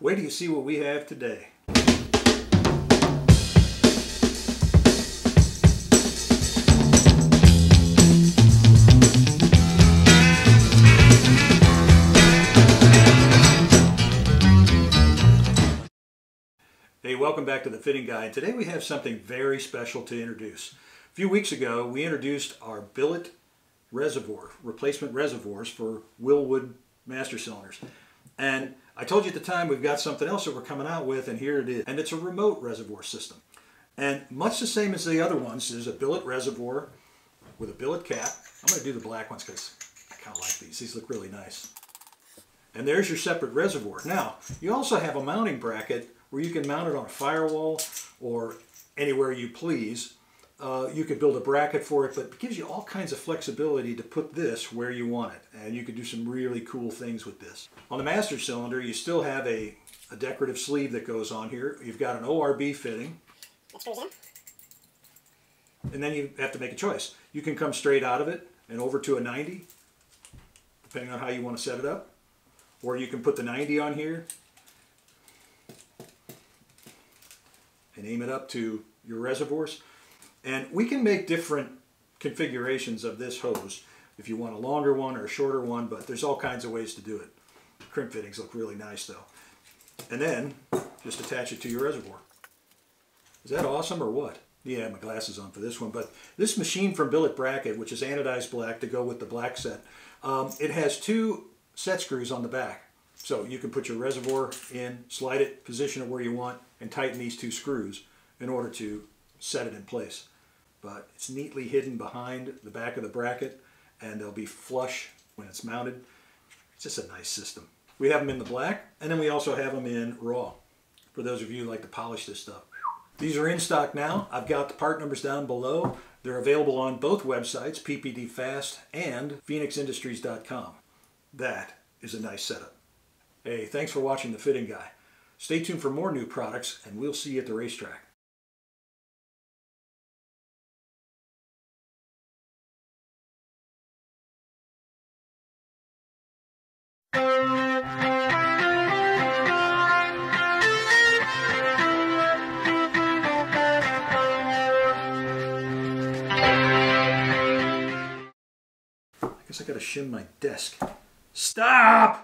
Wait do you see what we have today. Hey, welcome back to the Fitting Guy. Today we have something very special to introduce. A few weeks ago, we introduced our billet reservoir, replacement reservoirs for Wilwood master cylinders. And I told you at the time we've got something else that we're coming out with, and here it is. And it's a remote reservoir system. And much the same as the other ones, there's a billet reservoir with a billet cap. I'm going to do the black ones because I kind of like these. These look really nice. And there's your separate reservoir. Now, you also have a mounting bracket where you can mount it on a firewall or anywhere you please. Uh, you could build a bracket for it, but it gives you all kinds of flexibility to put this where you want it. And you could do some really cool things with this. On the master cylinder, you still have a, a decorative sleeve that goes on here. You've got an ORB fitting. And then you have to make a choice. You can come straight out of it and over to a 90, depending on how you want to set it up. Or you can put the 90 on here and aim it up to your reservoirs. And we can make different configurations of this hose if you want a longer one or a shorter one, but there's all kinds of ways to do it. Crimp fittings look really nice though. And then just attach it to your reservoir. Is that awesome or what? Yeah, my glasses on for this one, but this machine from Billet Bracket, which is anodized black to go with the black set, um, it has two set screws on the back. So you can put your reservoir in, slide it, position it where you want, and tighten these two screws in order to set it in place. But it's neatly hidden behind the back of the bracket and they'll be flush when it's mounted. It's just a nice system. We have them in the black and then we also have them in raw for those of you who like to polish this stuff. These are in stock now. I've got the part numbers down below. They're available on both websites, PPD Fast and PhenixIndustries.com. That is a nice setup. Hey, thanks for watching The Fitting Guy. Stay tuned for more new products, and we'll see you at the racetrack. Guess I gotta shim my desk. Stop!